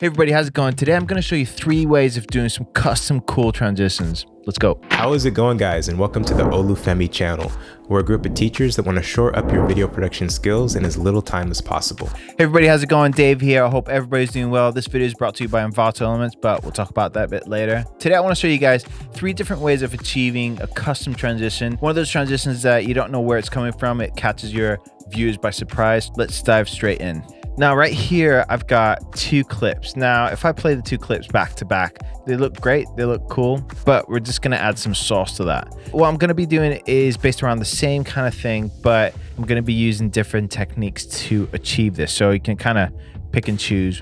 Hey everybody, how's it going? Today I'm going to show you three ways of doing some custom cool transitions. Let's go. How is it going guys and welcome to the Olufemii channel. We're a group of teachers that want to shore up your video production skills in as little time as possible. Hey everybody, how's it going? Dave here. I hope everybody's doing well. This video is brought to you by Envato Elements, but we'll talk about that a bit later. Today I want to show you guys three different ways of achieving a custom transition. One of those transitions that you don't know where it's coming from. It catches your viewers by surprise. Let's dive straight in. Now, right here, I've got two clips. Now, if I play the two clips back to back, they look great, they look cool, but we're just gonna add some sauce to that. What I'm gonna be doing is based around the same kind of thing, but I'm gonna be using different techniques to achieve this. So you can kind of pick and choose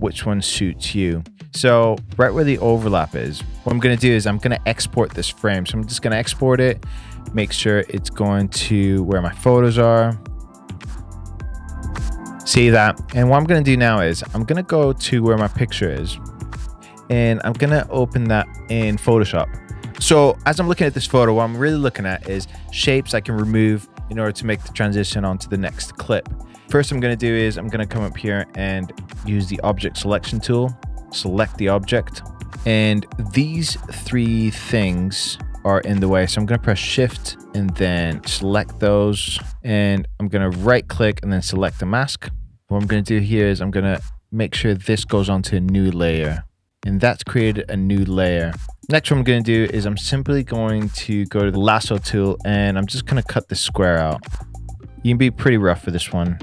which one suits you. So right where the overlap is, what I'm gonna do is I'm gonna export this frame. So I'm just gonna export it, make sure it's going to where my photos are, see that. And what I'm gonna do now is I'm gonna go to where my picture is and I'm gonna open that in Photoshop. So as I'm looking at this photo, what I'm really looking at is shapes I can remove in order to make the transition onto the next clip. First I'm gonna do is I'm gonna come up here and use the object selection tool, select the object, and these three things are in the way. So I'm gonna press shift and then select those and I'm gonna right click and then select the mask. What I'm going to do here is I'm going to make sure this goes onto a new layer. And that's created a new layer. Next what I'm going to do is I'm simply going to go to the lasso tool and I'm just going to cut this square out. You can be pretty rough for this one.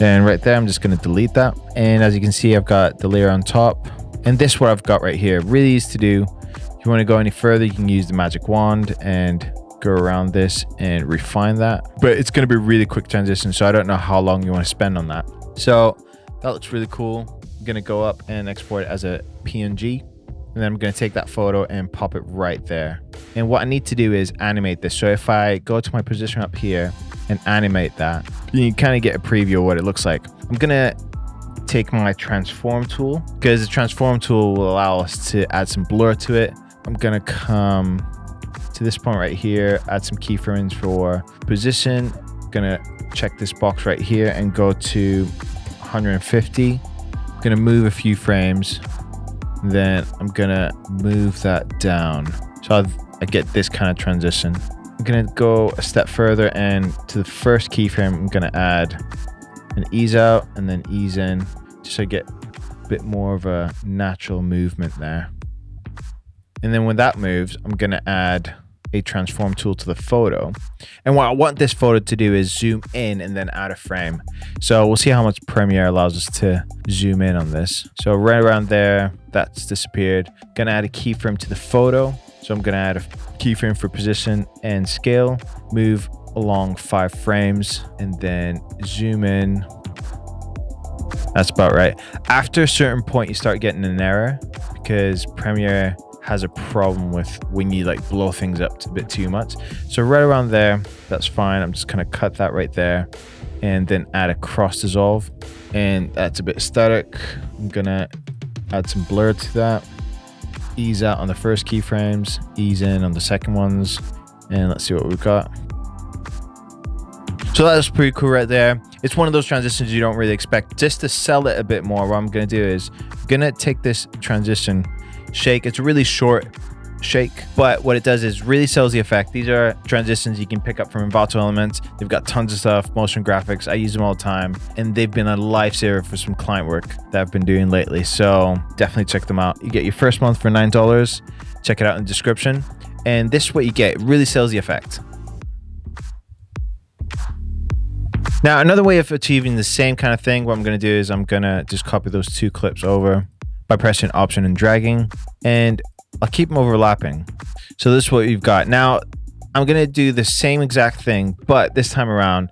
And right there, I'm just going to delete that. And as you can see, I've got the layer on top. And this go around this and refine that. But it's going to be really quick transition, so I don't know how long you want to spend on that. So that looks really cool. I'm going to go up and export it as a PNG. And then I'm going to take that photo and pop it right there. And what I need to do is animate this. So if I go to my position up here and animate that, you kind of get a preview of what it looks like. I'm going to take my transform tool because the transform tool will allow us to add some blur to it. I'm going to come to this point right here, add some keyframes for position. Gonna check this box right here and go to 150. Gonna move a few frames. Then I'm gonna move that down. So I've, I get this kind of transition. I'm gonna go a step further and to the first keyframe, I'm gonna add an ease out and then ease in just so I get a bit more of a natural movement there. And then when that moves, I'm gonna add a transform tool to the photo. And what I want this photo to do is zoom in and then out of frame. So we'll see how much Premiere allows us to zoom in on this. So right around there, that's disappeared. Gonna add a keyframe to the photo. So I'm gonna add a keyframe for position and scale, move along five frames and then zoom in. That's about right. After a certain point, you start getting an error because Premiere has a problem with when you like blow things up a bit too much. So right around there, that's fine. I'm just gonna cut that right there and then add a cross dissolve. And that's a bit static. I'm gonna add some blur to that. Ease out on the first keyframes, ease in on the second ones. And let's see what we've got. So that's pretty cool right there. It's one of those transitions you don't really expect. Just to sell it a bit more, what I'm gonna do is I'm gonna take this transition shake. It's a really short shake, but what it does is really sells the effect. These are transitions you can pick up from Envato Elements. They've got tons of stuff, motion graphics. I use them all the time, and they've been a lifesaver for some client work that I've been doing lately. So definitely check them out. You get your first month for $9. Check it out in the description. And this is what you get. It really sells the effect. Now, another way of achieving the same kind of thing, what I'm going to do is I'm going to just copy those two clips over by pressing option and dragging and I'll keep them overlapping. So this is what you've got. Now I'm to do the same exact thing, but this time around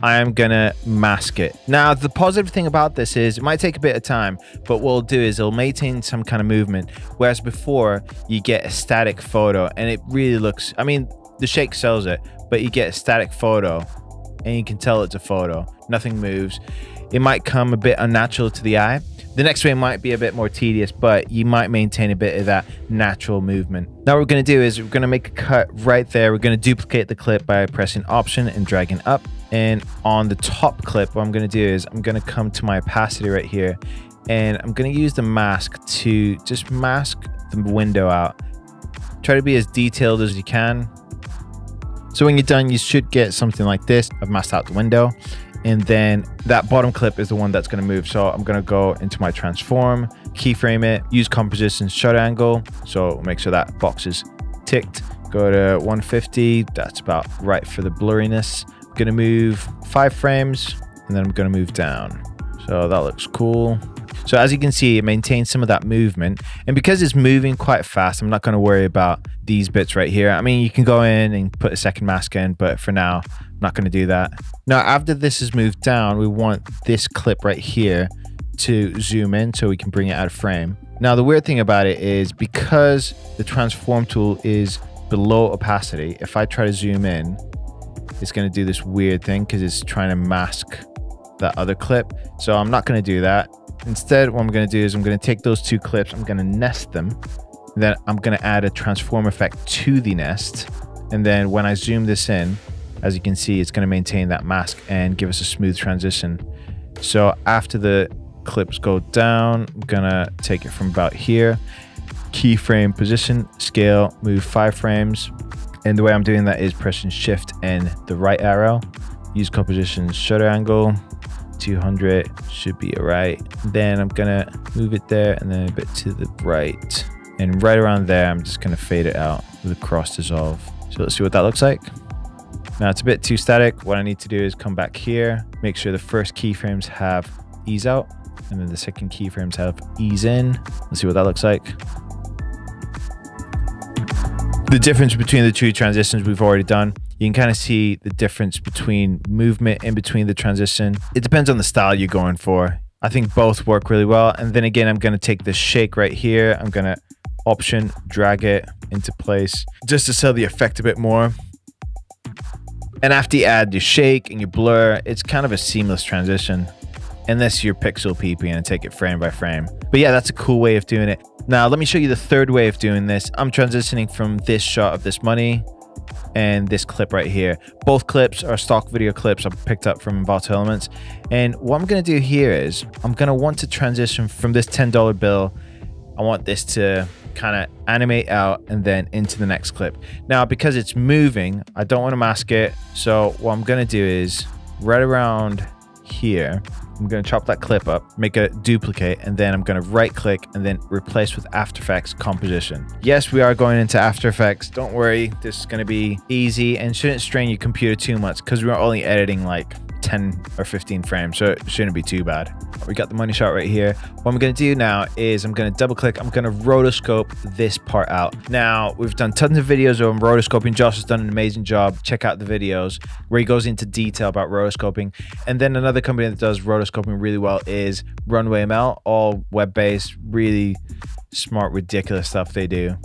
I am to mask it. Now the positive thing about this is it might take a bit of time, but what we'll do is it'll maintain some kind of movement. Whereas before you get a static photo and it really looks, I mean, the shake sells it, but you get a static photo and you can tell it's a photo. Nothing moves. It might come a bit unnatural to the eye, the next way might be a bit more tedious, but you might maintain a bit of that natural movement. Now what we're going to do is we're going to make a cut right there. We're going to duplicate the clip by pressing option and dragging up. And on the top clip, what I'm going to do is I'm going to come to my opacity right here and I'm going to use the mask to just mask the window out. Try to be as detailed as you can. So when you're done, you should get something like this. I've masked out the window and then that bottom clip is the one that's going to move. So I'm going to go into my transform, keyframe it, use composition shutter angle. So make sure that box is ticked. Go to 150. That's about right for the blurriness. I'm going to move five frames and then I'm going to move down. So that looks cool. So as you can see, it maintains some of that movement. And because it's moving quite fast, I'm not going to worry about these bits right here. I mean, you can go in and put a second mask in, but for now, not going to do that. Now, after this is moved down, we want this clip right here to zoom in so we can bring it out of frame. Now, the weird thing about it is because the transform tool is below opacity, if I try to zoom in, it's going to do this weird thing because it's trying to mask that other clip. So I'm not going to do that. Instead, what I'm going to do is I'm going to take those two clips, I'm going to nest them. Then I'm going to add a transform effect to the nest. And then when I zoom this in, as you can see, it's going to maintain that mask and give us a smooth transition. So after the clips go down, I'm going to take it from about here, keyframe position, scale, move five frames. And the way I'm doing that is pressing shift and the right arrow, use composition shutter angle, 200 should be all right. Then I'm gonna move it there and then a bit to the right. And right around there, I'm just gonna fade it out with a cross dissolve. So let's see what that looks like. Now it's a bit too static. What I need to do is come back here, make sure the first keyframes have ease out and then the second keyframes have ease in. Let's see what that looks like. The difference between the two transitions we've already done you can kind of see the difference between movement in between the transition. It depends on the style you're going for. I think both work really well. And then again, I'm going to take this shake right here. I'm going to option, drag it into place just to sell the effect a bit more. And after you add your shake and your blur, it's kind of a seamless transition unless you're pixel peeping and take it frame by frame. But yeah, that's a cool way of doing it. Now, let me show you the third way of doing this. I'm transitioning from this shot of this money and this clip right here. Both clips are stock video clips I picked up from Envato Elements. And what I'm going to do here is I'm going to want to transition from this $10 bill. I want this to kind of animate out and then into the next clip. Now, because it's moving, I don't want to mask it. So what I'm going to do is right around here, I'm going to chop that clip up, make a duplicate, and then I'm going to right click and then replace with After Effects composition. Yes, we are going into After Effects. Don't worry, this is going to be easy and shouldn't strain your computer too much because we're only editing like 10 or 15 frames, so it shouldn't be too bad. We got the money shot right here. What I'm gonna do now is I'm gonna double click, I'm gonna rotoscope this part out. Now, we've done tons of videos on rotoscoping. Josh has done an amazing job. Check out the videos where he goes into detail about rotoscoping. And then another company that does rotoscoping really well is Runway ML, all web-based, really smart, ridiculous stuff they do.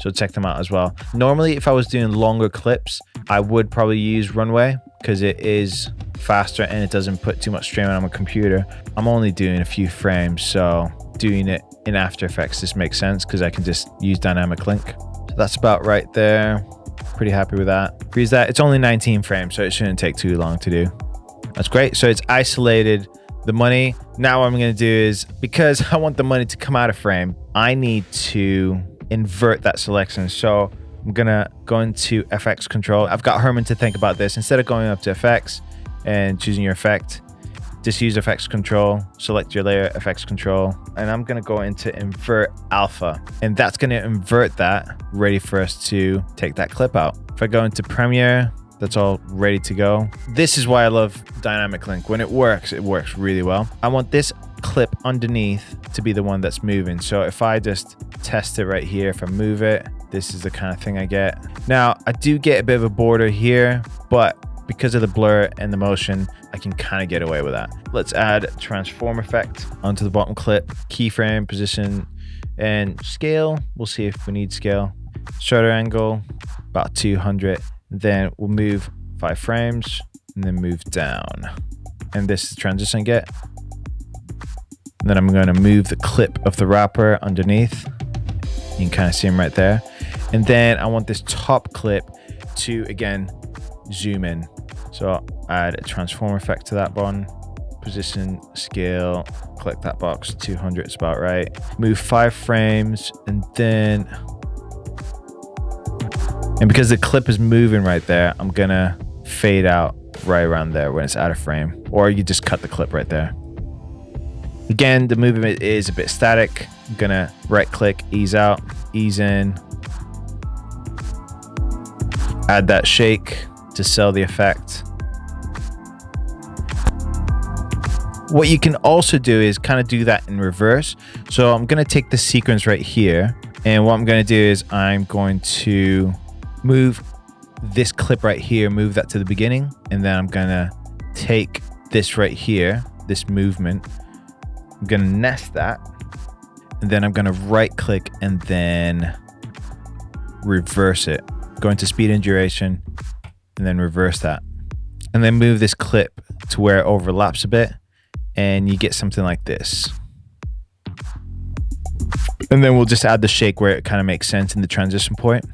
So check them out as well. Normally, if I was doing longer clips, I would probably use Runway because it is faster and it doesn't put too much strain on my computer. I'm only doing a few frames, so doing it in After Effects just makes sense because I can just use dynamic link. So that's about right there. Pretty happy with that. Freeze that it's only 19 frames, so it shouldn't take too long to do. That's great. So it's isolated the money. Now what I'm going to do is because I want the money to come out of frame, I need to invert that selection. So I'm gonna go into FX control. I've got Herman to think about this. Instead of going up to FX and choosing your effect, just use FX control, select your layer, FX control, and I'm gonna go into invert alpha. And that's gonna invert that, ready for us to take that clip out. If I go into Premiere, that's all ready to go. This is why I love Dynamic Link. When it works, it works really well. I want this clip underneath to be the one that's moving. So if I just test it right here, if I move it, this is the kind of thing I get. Now, I do get a bit of a border here, but because of the blur and the motion, I can kind of get away with that. Let's add transform effect onto the bottom clip, keyframe, position, and scale. We'll see if we need scale. Shutter angle, about 200. Then we'll move five frames and then move down. And this is the transition get. And then I'm going to move the clip of the rapper underneath. You can kind of see him right there. And then I want this top clip to, again, zoom in. So I'll add a transform effect to that one, position scale, click that box, 200 is about right. Move five frames and then, and because the clip is moving right there, I'm gonna fade out right around there when it's out of frame, or you just cut the clip right there. Again, the movement is a bit static. I'm gonna right click, ease out, ease in, add that shake to sell the effect. What you can also do is kind of do that in reverse. So I'm going to take the sequence right here. And what I'm going to do is I'm going to move this clip right here, move that to the beginning. And then I'm going to take this right here, this movement. I'm going to nest that. And then I'm going to right click and then reverse it. Go into speed and duration and then reverse that. And then move this clip to where it overlaps a bit and you get something like this. And then we'll just add the shake where it kind of makes sense in the transition point.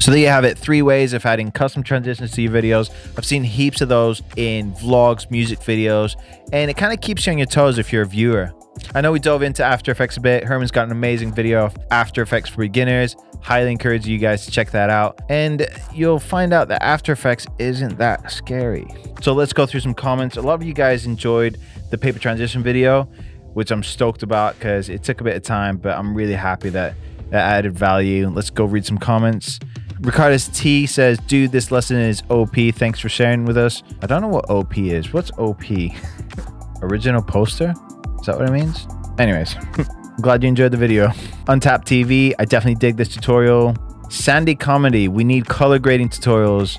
So there you have it, three ways of adding custom transitions to your videos. I've seen heaps of those in vlogs, music videos, and it kind of keeps you on your toes if you're a viewer. I know we dove into After Effects a bit. Herman's got an amazing video of After Effects for beginners. Highly encourage you guys to check that out. And you'll find out that After Effects isn't that scary. So let's go through some comments. A lot of you guys enjoyed the paper transition video, which I'm stoked about because it took a bit of time, but I'm really happy that that added value. Let's go read some comments. Ricardus T says, dude, this lesson is OP. Thanks for sharing with us. I don't know what OP is. What's OP? Original poster? Is that what it means? Anyways, glad you enjoyed the video. Untap TV, I definitely dig this tutorial. Sandy Comedy, we need color grading tutorials.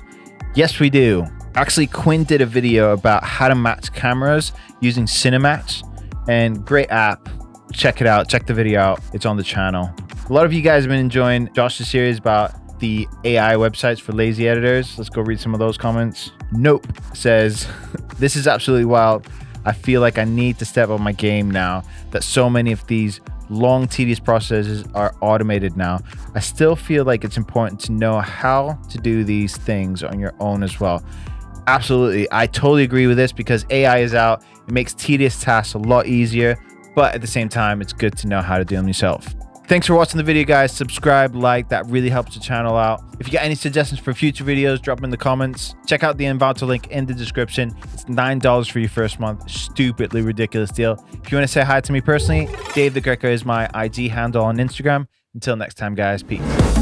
Yes, we do. Actually, Quinn did a video about how to match cameras using Cinematch and great app. Check it out. Check the video out. It's on the channel. A lot of you guys have been enjoying Josh's series about the AI websites for lazy editors. Let's go read some of those comments. Nope says, This is absolutely wild. I feel like I need to step up my game now that so many of these long, tedious processes are automated now. I still feel like it's important to know how to do these things on your own as well. Absolutely. I totally agree with this because AI is out. It makes tedious tasks a lot easier, but at the same time, it's good to know how to do them yourself. Thanks for watching the video, guys. Subscribe, like, that really helps the channel out. If you got any suggestions for future videos, drop them in the comments. Check out the Envato link in the description. It's $9 for your first month. Stupidly ridiculous deal. If you want to say hi to me personally, Dave the Greko is my IG handle on Instagram. Until next time, guys. Peace.